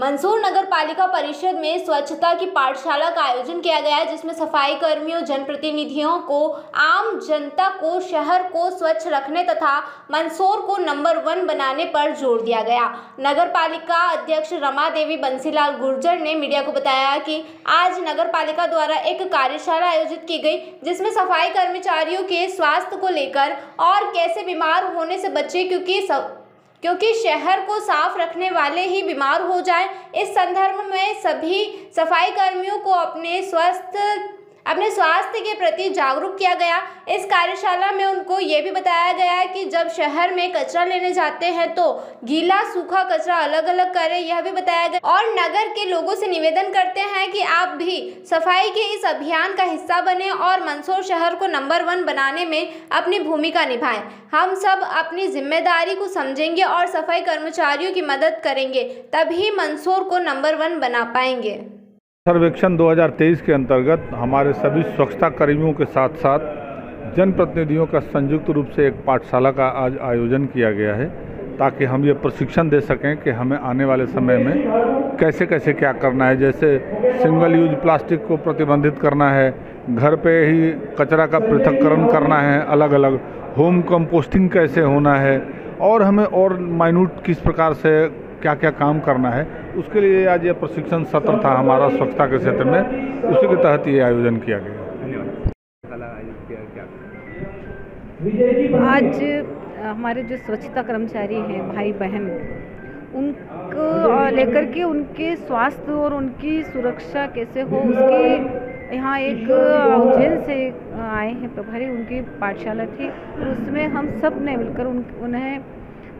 मंसूर नगर पालिका परिषद में स्वच्छता की पाठशाला का आयोजन किया गया जिसमें सफ़ाई कर्मियों, जनप्रतिनिधियों को, आम जनता को, शहर को स्वच्छ रखने तथा मंसूर को नंबर वन बनाने पर ज़ोर दिया गया। नगर पालिका अध्यक्ष रमा देवी बंसीलाल गुर्जर ने मीडिया को बताया कि आज नगर पालिका द्वारा एक कार्यशाला आयोजित की गई, जिसमें सफ़ाई कर्मचारियों के स्वास्थ्य को लेकर और कैसे बीमार होने से बचे, क्योंकि सब क्योंकि शहर को साफ़ रखने वाले ही बीमार हो जाएँ। इस संदर्भ में सभी सफ़ाई कर्मियों को अपने स्वस्थ अपने स्वास्थ्य के प्रति जागरूक किया गया। इस कार्यशाला में उनको ये भी बताया गया कि जब शहर में कचरा लेने जाते हैं तो गीला, सूखा कचरा अलग अलग करें, यह भी बताया गया। और नगर के लोगों से निवेदन करते हैं कि आप भी सफ़ाई के इस अभियान का हिस्सा बने और मंदसौर शहर को नंबर वन बनाने में अपनी भूमिका निभाएँ। हम सब अपनी ज़िम्मेदारी को समझेंगे और सफ़ाई कर्मचारियों की मदद करेंगे, तभी मंदसौर को नंबर वन बना पाएँगे। सर्वेक्षण 2023 के अंतर्गत हमारे सभी स्वच्छता कर्मियों के साथ साथ जनप्रतिनिधियों का संयुक्त रूप से एक पाठशाला का आज आयोजन किया गया है, ताकि हम ये प्रशिक्षण दे सकें कि हमें आने वाले समय में कैसे कैसे क्या करना है। जैसे सिंगल यूज़ प्लास्टिक को प्रतिबंधित करना है, घर पे ही कचरा का पृथककरण करना है अलग अलग होम कंपोस्टिंग कैसे होना है, और हमें और माइन्यूट किस प्रकार से क्या क्या काम करना है, उसके लिए आज ये प्रशिक्षण सत्र था हमारा स्वच्छता के क्षेत्र में, उसी के तहत ये आयोजन किया गया। आज हमारे जो स्वच्छता कर्मचारी हैं भाई बहन उनको लेकर के उनके स्वास्थ्य और उनकी सुरक्षा कैसे हो, उसके यहाँ एक उज्जैन से आए हैं प्रभारी, उनकी पाठशाला थी, और उसमें हम सबने मिलकर उन, उन्हें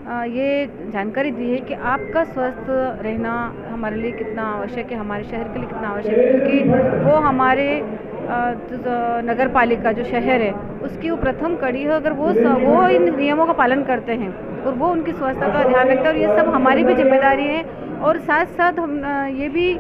ये जानकारी दी है कि आपका स्वस्थ रहना हमारे लिए कितना आवश्यक है, हमारे शहर के लिए कितना आवश्यक है, क्योंकि वो हमारे नगर पालिका जो शहर है, उसकी वो प्रथम कड़ी है, अगर वो वो इन नियमों का पालन करते हैं और वो उनकी स्वास्थ्य का ध्यान रखते हैं और ये सब हमारी भी ज़िम्मेदारी है और साथ साथ हम ये भी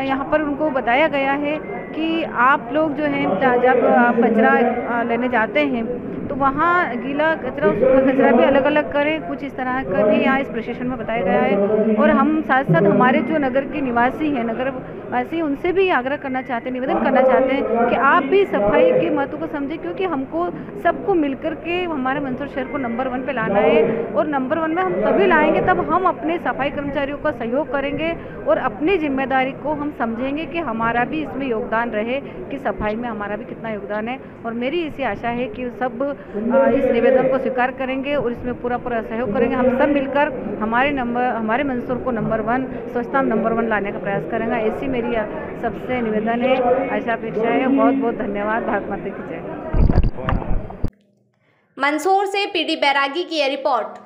यहाँ पर उनको बताया गया है कि आप लोग जो हैं, जब कचरा लेने जाते हैं तो वहाँ गीला कचरा और सूखा कचरा भी अलग अलग करें, कुछ इस तरह का भी यहाँ इस प्रशिक्षण में बताया गया है। और हम साथ साथ हमारे जो नगर के निवासी हैं नगर वासी उनसे भी आग्रह करना चाहते हैं, निवेदन करना चाहते हैं कि आप भी सफ़ाई के महत्व को समझें, क्योंकि हमको सबको मिलकर के हमारे मंसूर शहर को नंबर वन पे लाना है। और नंबर वन में हम तभी लाएँगे, तब हम अपने सफ़ाई कर्मचारियों का सहयोग करेंगे और अपनी ज़िम्मेदारी को हम समझेंगे कि हमारा भी इसमें योगदान रहे कि सफ़ाई में हमारा भी कितना योगदान है। और मेरी इसी आशा है कि सब इस निवेदन को स्वीकार करेंगे और इसमें पूरा पूरा सहयोग करेंगे। हम सब मिलकर हमारे नंबर, हमारे मंसूर को नंबर वन, स्वच्छता नंबर वन लाने का प्रयास करेंगे। ऐसी मेरी सबसे निवेदन है आशा अपेक्षा है। बहुत बहुत धन्यवाद। भारत माता की जय। मंसूर से पीडी बैरागी की रिपोर्ट।